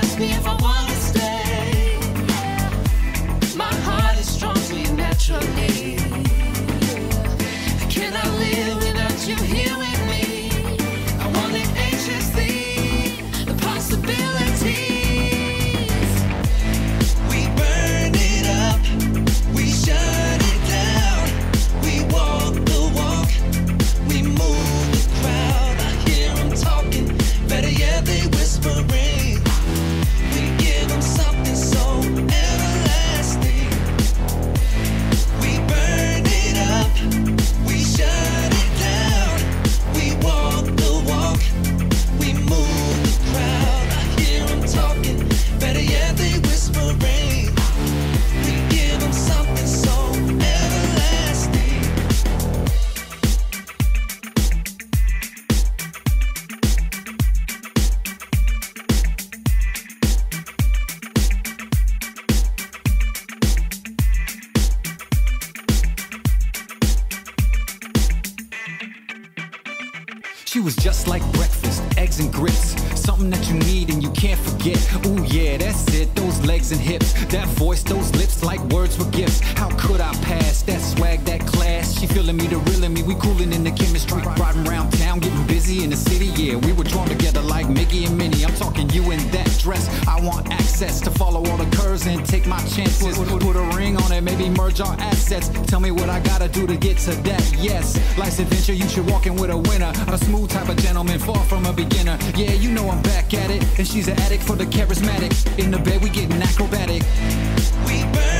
to She was just like breakfast, eggs and grits. Something that you need and you can't forget. Ooh, yeah, that's it. Those legs and hips. That voice, those lips, like words were gifts. How could I pass that swag, that class? She feeling me, the real me. We cooling in the chemistry. Riding around town, getting busy in the city. Yeah, we were drawn together like Mickey and Minnie. I'm talking you in that dress. I want access to follow all chances. Put a ring on it, maybe merge our assets. Tell me what I gotta do to get to that. Yes, life's adventure, you should walk in with a winner. A smooth type of gentleman, far from a beginner. Yeah, you know I'm back at it. And she's an addict for the charismatic. In the bed, we getting acrobatic. We burn